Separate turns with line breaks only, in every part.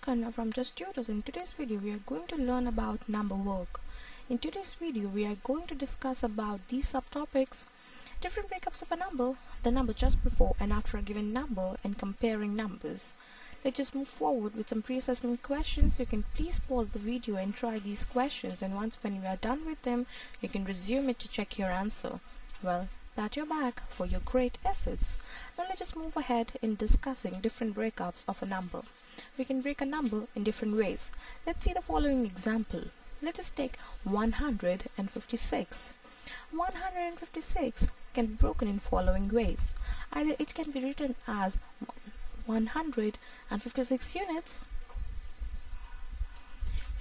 Kanna from Just Tutors. In today's video, we are going to learn about number work. In today's video, we are going to discuss about these subtopics, different breakups of a number, the number just before and after a given number, and comparing numbers. Let's just move forward with some pre-assessment questions. You can please pause the video and try these questions and once when you are done with them, you can resume it to check your answer. Well, pat your back for your great efforts. Now let's move ahead in discussing different breakups of a number. We can break a number in different ways. Let's see the following example. Let us take 156. 156 can be broken in following ways. Either it can be written as 156 units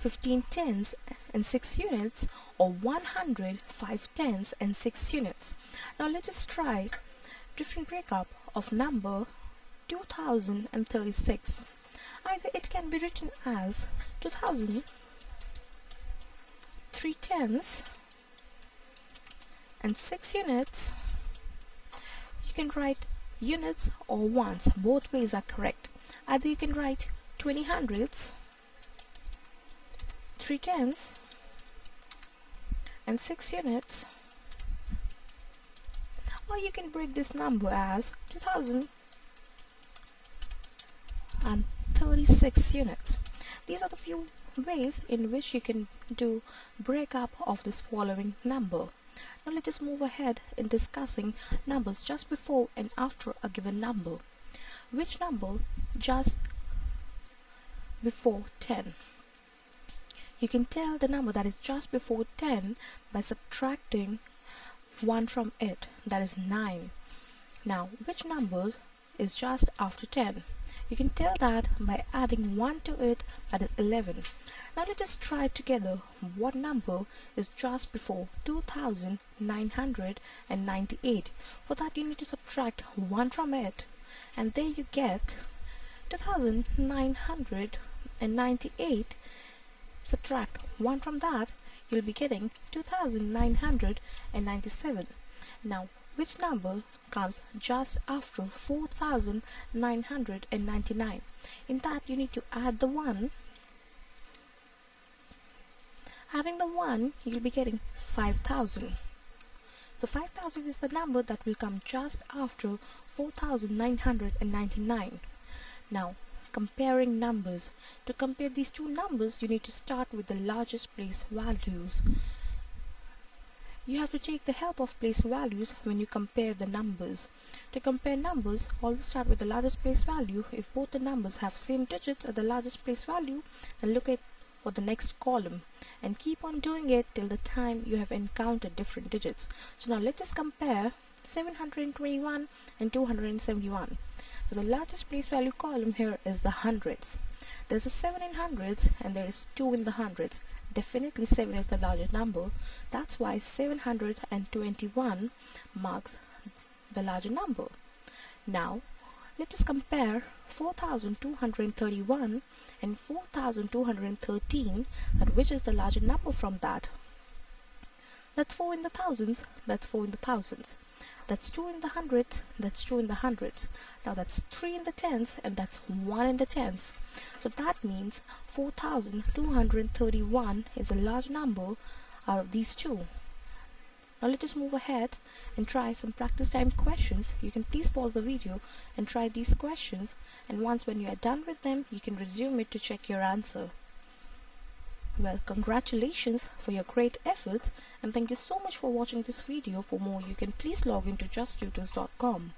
15 tens and 6 units or 105 tens and 6 units. Now let us try different breakup of number 2036. Either it can be written as 2000 3 tens and 6 units. You can write units or ones. Both ways are correct. Either you can write 20 hundreds 3 tens and 6 units or you can break this number as 2036 units. These are the few ways in which you can do breakup of this following number. Now let us move ahead in discussing numbers just before and after a given number. Which number just before 10? You can tell the number that is just before 10 by subtracting 1 from it, that is 9. Now, which number is just after 10? You can tell that by adding 1 to it, that is 11. Now let us try together what number is just before 2998. For that you need to subtract 1 from it and there you get 2998 subtract 1 from that you'll be getting 2997 now which number comes just after 4999 in that you need to add the 1 adding the 1 you'll be getting 5000 so 5000 is the number that will come just after 4999 now comparing numbers. To compare these two numbers, you need to start with the largest place values. You have to take the help of place values when you compare the numbers. To compare numbers, always start with the largest place value. If both the numbers have same digits at the largest place value, then look at for the next column and keep on doing it till the time you have encountered different digits. So now let us compare 721 and 271. So the largest place value column here is the hundreds. There's a 7 in hundreds and there is 2 in the hundreds. Definitely 7 is the largest number. That's why 721 marks the larger number. Now let us compare 4231 and 4213 and which is the larger number from that. That's 4 in the thousands, that's 4 in the thousands. That's 2 in the hundreds, that's 2 in the hundreds. Now that's 3 in the tens and that's 1 in the tens. So that means 4231 is a large number out of these two. Now let us move ahead and try some practice time questions. You can please pause the video and try these questions and once when you are done with them you can resume it to check your answer. Well, congratulations for your great efforts and thank you so much for watching this video. For more, you can please log into justtutors.com.